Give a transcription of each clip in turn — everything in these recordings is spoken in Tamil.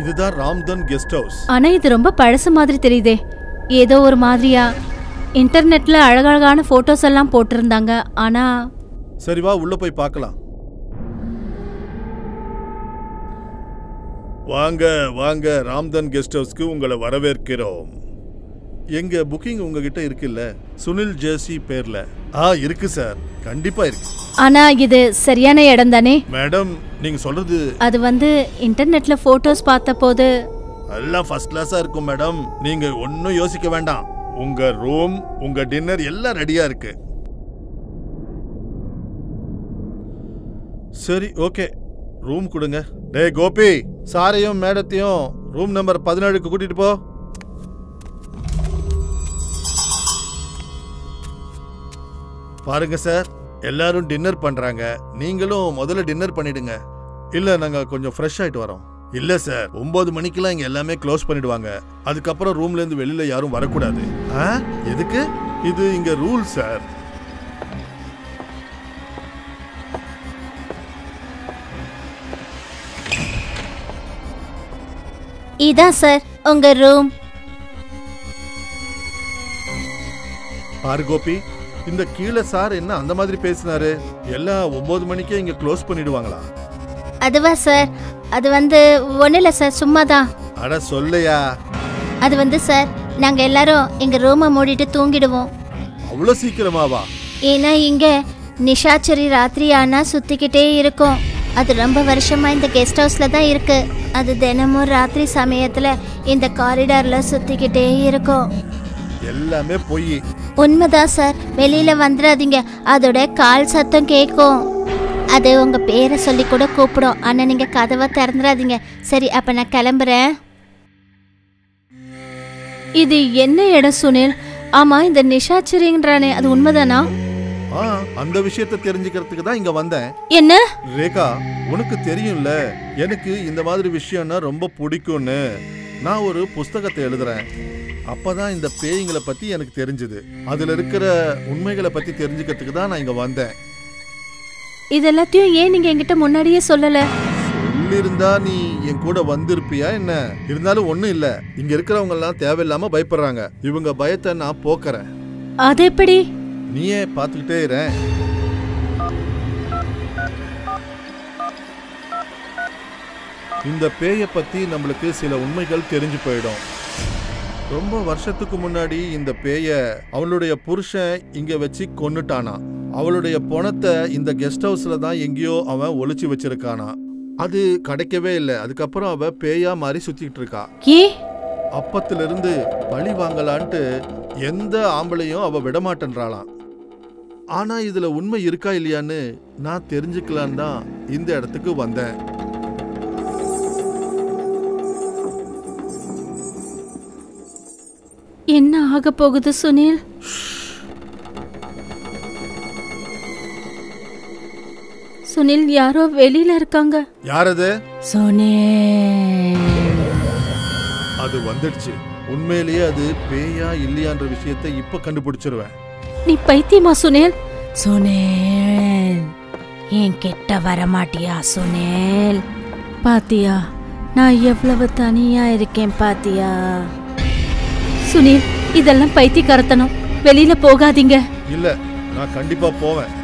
இதுதான் ராம்தன் கெஸ்ட் ஹவுஸ். ஆனா இது ரொம்ப பழசு மாதிரி தெரியுதே. ஏதோ ஒரு மாதிரியா? இன்டர்நெட்ல அழகழகான போட்டோஸ் எல்லாம் போட்டிருந்தாங்க. ஆனா சரி வா உள்ள போய் பார்க்கலாம். வாங்க வாங்க ராம்தன் கெஸ்ட் ஹவுஸ்க்கு உங்களை வரவேற்கிறோம். எங்க புக்கிங் உங்ககிட்ட இருக்குல்ல? சுனில் ஜேசி பேர்ல. ஆ இருக்கு சார். கண்டிப்பா இருக்கு. ஆனா இது சரியான இடம் தானே? மேடம் நீங்க சொல்றது அது வந்து இன்டர்நெட்ல போட்டோஸ் பார்த்தபோது எல்லாம் ஃபர்ஸ்ட் கிளாஸா இருக்கும் மேடம் நீங்க ஒன்னும் யோசிக்க வேண்டாம். உங்க ரூம் உங்க டின்னர் எல்லாம் ரெடியா இருக்கு. சரி ஓகே ரூம் கொடுங்க. டேய் கோபி சாரையும் மேடத்தையும் ரூம் நம்பர் பதினேழுக்கு கூட்டிட்டு போ. பாருங்க சார் எல்லாரும் டின்னர் பண்றாங்க. நீங்களும் முதல்ல டின்னர் பண்ணிடுங்க. இல்ல நாங்க கொஞ்சம் ஃப்ரெஷ் ஆயிட்டு வரோம். இல்ல சார் ஒன்பது மணிக்கெல்லாம் இங்க எல்லாமே க்ளோஸ் பண்ணிடுவாங்க. அதுக்கப்புறம் ரூம்ல இருந்து வெளியில யாரும் வரக்கூடாது. ஆ? எதுக்கு? இது இங்க ரூல் சார் இதான் சார் உங்க ரூம் பாரு கோபி. இந்த கீழே சார் என்ன அந்த மாதிரி பேசினாரு? எல்லாம் ஒன்பது மணிக்கே இங்க க்ளோஸ் பண்ணிடுவாங்களா? அதுவா சார் அது வந்து ஒன்றும் இல்லை சார் சும்மா தான் அட சொல்லையா. அது வந்து சார் நாங்கள் எல்லாரும் எங்கள் ரூமை மூடிட்டு தூங்கிடுவோம். அவ்வளோ சீக்கிரமாவா? ஏன்னா இங்கே நிஷாச்சரி ராத்திரி ஆனால் சுற்றிக்கிட்டே இருக்கும். அது ரொம்ப வருஷமா இந்த கெஸ்ட் ஹவுஸில் தான் இருக்கு. அது தினமும் ராத்திரி சமயத்தில் இந்த காரிடாரில் சுற்றிக்கிட்டே இருக்கும். எல்லாமே பொய். உண்மைதான் சார் வெளியில வந்துடாதீங்க. அதோட கால் சத்தம் கேட்கும். அது உங்க பேரை சொல்லி கூட கூப்பிடும். ஆனா நீங்க கதவை திறந்துடாதீங்க. சரி அப்ப நான் கிளம்புறேன். இது என்ன இடம் சுனில்? ஆமா இந்த நிஷாச்சரின்றானே அது உண்மைதானா? ஆ அந்த விஷயத்த தெரிஞ்சுக்கிறதுக்கு தான் இங்க வந்தேன். என்ன? ரேகா உனக்கு தெரியும்ல எனக்கு இந்த மாதிரி விஷயம்னா ரொம்ப பிடிக்கும்னு. நான் ஒரு புஸ்தகத்தை எழுதுறேன். அப்பதான் இந்த பேய்களை பத்தி எனக்கு தெரிஞ்சது. அதுல இருக்கிற உண்மைகளை பத்தி தெரிஞ்சுக்கிறதுக்கு தான் நான் இங்க வந்தேன். இது எல்லாத்தையும் ஏன் நீங்க என்கிட்ட முன்னாடியே சொல்லல? சொல்லியிருந்தா நீ என் கூட வந்திருப்பியா என்ன? இருந்தாலும் ஒண்ணும் இல்ல. இங்க இருக்கிறவங்க எல்லாம் தேவையில்லாம பயப்படுறாங்க. இவங்க பயத்தை நான் போக்குறேன். அது எப்படி? நீயே பார்த்துக்கிட்டே இரு. இந்த பேயை பத்தி நம்மளுக்கு சில உண்மைகள் தெரிஞ்சு போயிடும். ரொம்ப வருஷத்துக்கு முன்னாடி இந்த பேய அவளுடைய புருஷன் இங்க வச்சு கொன்னுட்டானா? அவளுடைய பணத்தை இந்த கெஸ்ட் ஹவுஸ்ல தான் எங்கேயோ அவன் ஒளிச்சு வச்சிருக்கானா. அது கிடைக்கவே இல்லை. அதுக்கப்புறம் அவ பேயா மாதிரி சுத்திக்கிட்டு இருக்கா. ஏ அப்பத்துல இருந்து பழி வாங்கலான்ட்டு எந்த ஆம்பளையும் அவ விடமாட்டேன்றாளாம். ஆனா இதுல உண்மை இருக்கா இல்லையான்னு நான் தெரிஞ்சுக்கலான் தான் இந்த இடத்துக்கு வந்தேன். என்ன ஆக போகுது சுனில்? சுனில் யாரோ வெளியில இருக்காங்க. யார் அது சுனில். அது வந்துடுச்சு. உண்மையிலேயே அது பேயா இல்லையான்ற விஷயத்தை இப்ப கண்டுபிடிச்சிருவேன். நீ பைத்தியமா சுனில்? சுனில். என் கிட்ட வரமாட்டியா சுனில்? பாத்தியா நான் எவ்வளவு தனியா இருக்கேன் பாத்தியா? சுனில் இதெல்லாம் பைத்தியக்காரத்தனம். வெளியில போகாதீங்க. இல்ல நான் கண்டிப்பா போவேன்.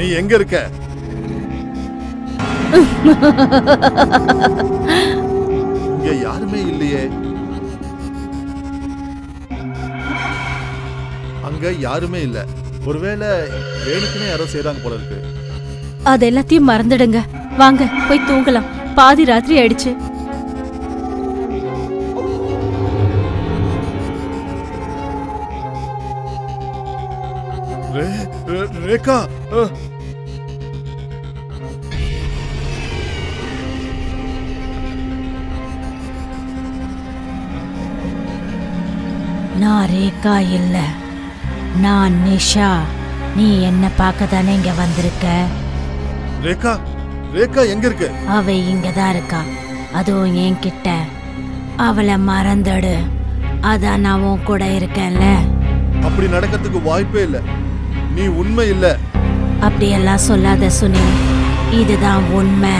நீ எங்க இருக்க? இங்க யாருமே இல்லையே. அங்க யாருமே இல்ல. ஒருவேளை வேணுக்குனே யாரோ செய்றாங்க போல இருக்கு. அது எல்லாத்தையும் மறந்துடுங்க. வாங்க போய் தூங்கலாம். பாதி ராத்திரி ஆயிடுச்சு. ரேகா. நான் ரேகா இல்ல. நான் நிஷா. நீ என்ன பார்க்க தானே இங்க வந்திருக்க? ரேகா ரேகா எங்க இருக்கு? அவ இங்க தான் இருக்கா. அதுவும் என்கிட்ட. அவளை மறந்துடு. அதான் நான் உன் கூட இருக்கேன்ல. அப்படி நடக்கிறதுக்கு வாய்ப்பே இல்ல. நீ உண்மை இல்ல. அப்படியெல்லாம் சொல்லாத சுனில் இதுதான் உண்மை.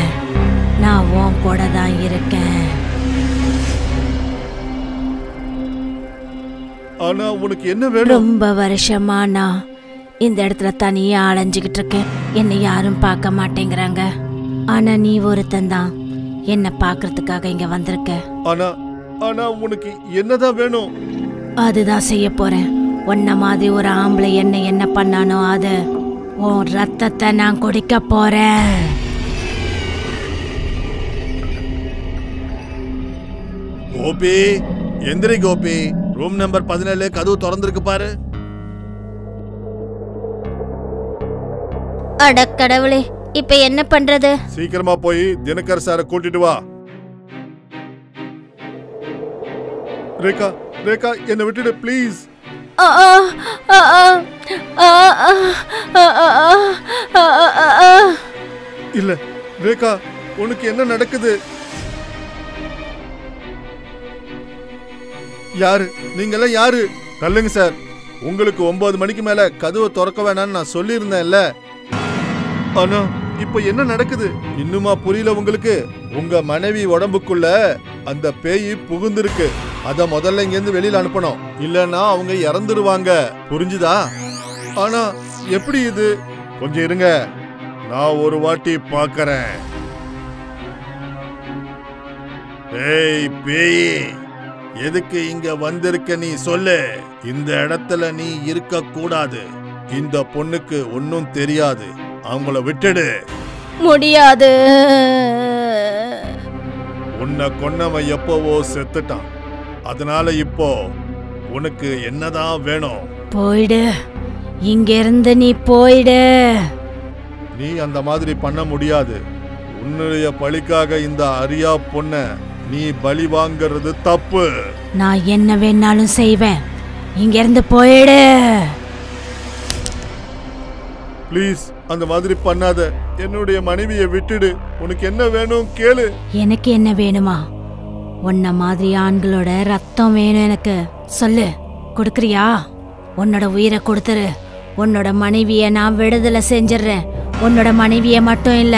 நான் உன் கூட தான் இருக்கேன். ஆனா உனக்கு என்ன வேணும்? ரொம்ப வருஷமா நான் இந்த இடத்துல தனியா அலைஞ்சுக்கிட்டு இருக்கேன். என்னை யாரும் பார்க்க மாட்டேங்கிறாங்க. ஆனா நீ ஒருத்தன் தான். என்னை பார்க்கறதுக்காக இங்க வந்திருக்க. ஆனா ஆனா உனக்கு என்னதான் வேணும்? அதுதான் செய்ய போறேன். உன்ன மாதிரி ஒரு ஆம்பளை என்ன என்ன பண்ணானோ அது உன் ரத்தத்தை நான் குடிக்க போறேன். கோபி எந்திரி கோபி. ரூம் நம்பர் பதினேழு கதவு திறந்திருக்கு பாரு. அட கடவுளே இப்ப என்ன பண்றது? சீக்கிரமா போய் தினகர் சாரை கூட்டிட்டு வா. ரேகா ரேகா என்னை விட்டுடு ப்ளீஸ் இல்ல ரேகா உனக்கு என்ன நடக்குது? யாரு? நீங்கெல்லாம் யாரு? தள்ளுங்க சார். உங்களுக்கு ஒன்பது மணிக்கு மேல கதவை திறக்க வேணாம்னு நான் சொல்லியிருந்தேன்ல. ஆனா இப்ப என்ன நடக்குது? இன்னுமா புரியல உங்களுக்கு. உங்க மனைவி உடம்புக்குள்ள அந்த பேய் புகுந்திருக்கு. அத முதல்ல இங்க இருந்து வெளியில அனுப்பணும். இல்லன்னா அவங்க இறந்துருவாங்க. புரிஞ்சுதா? ஆனா எப்படி இது? கொஞ்சம் இருங்க. நான் ஒரு வாட்டி பார்க்கறேன் ஏய் பேய். எதுக்கு இங்க வந்திருக்க நீ சொல்லு. இந்த இடத்துல நீ இருக்க கூடாது இந்த பொண்ணுக்கு ஒன்னும் தெரியாது. அவங்கள விட்டுடு. முடியாது. உன்னை கொன்னவன் எப்பவோ செத்துட்டான். அதனால இப்போ உனக்கு என்னதான் வேணும்? போயிடு. இங்க இருந்து நீ போயிடு. நீ அந்த மாதிரி பண்ண முடியாது. உன்னுடைய பழிக்காக இந்த அரியா பொண்ண நீ பலி வாங்குறது தப்பு. நான் என்ன வேணாலும் செய்வேன். இங்க இருந்து போயிடு. ப்ளீஸ் அந்த மாதிரி பண்ணாத. என்னுடைய மனைவியை விட்டுடு. உனக்கு என்ன வேணும் கேளு. எனக்கு என்ன வேணுமா? உன்ன மாதிரி ஆண்களோட ரத்தம் வேணும் எனக்கு. சொல்லு கொடுக்குறியா? உன்னோட உயிரை கொடுத்துரு. உன்னோட மனைவிய நான் விடுதலை செஞ்சிடுறேன் உன்னோட மனைவிய மட்டும் இல்ல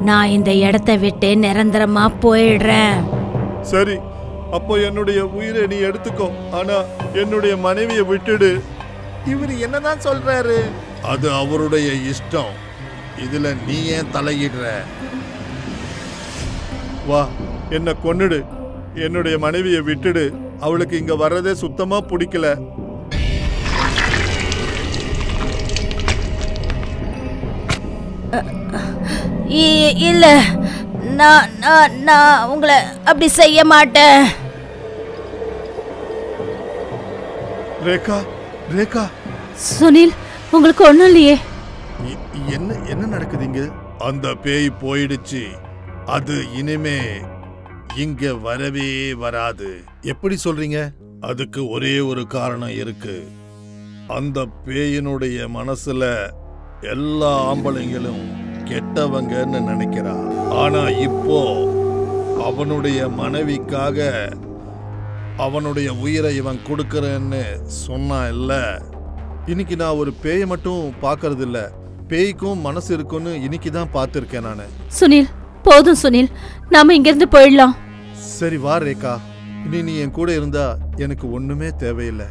நான் இந்த இடத்த விட்டு நிரந்தரமா போயிடுறேன். சரி அப்போ என்னுடைய உயிரை நீ எடுத்துக்கோ. ஆனா என்னுடைய மனைவியை விட்டுடு. இவர் என்னதான் சொல்றாரு? அது அவருடைய இஷ்டம். இதுல நீ ஏன் தலையிடுற? வா என்ன கொன்னுடு. என்னுடைய மனைவியை விட்டுடு. அவளுக்கு இங்க வர்றதே சுத்தமா பிடிக்கல. இ- இல்ல. நான் நான் நான் உங்களை அப்படி செய்ய மாட்டேன். ரேகா ரேகா. சுனில் உங்களுக்கு ஒன்றும் இல்லையே. என்ன என்ன நடக்குது இங்க? அந்த பேய் போயிடுச்சு. அது இனிமே இங்க வரவே வராது. எப்படி சொல்றீங்க? அதுக்கு ஒரே ஒரு காரணம் இருக்கு. அந்த பேயினுடைய மனசுல எல்லா ஆம்பளைங்களும் கெட்டவங்கன்னு நினைக்கிறா. ஆனா இப்போ அவனுடைய மனைவிக்காக அவனுடைய உயிரை இவன் கொடுக்கறேன்னு சொன்னான் இல்ல. இன்னைக்கு நான் ஒரு பேயை மட்டும் பார்க்கறது இல்ல பேய்க்கும் மனசு இருக்குன்னு இன்னைக்கு தான் பார்த்துருக்கேன் நான். சுனில் போதும் சுனில். நாம இங்கிருந்து போயிடலாம். சரி வா ரேகா. இனி நீ என் கூட இருந்தா எனக்கு ஒண்ணுமே தேவையில்லை.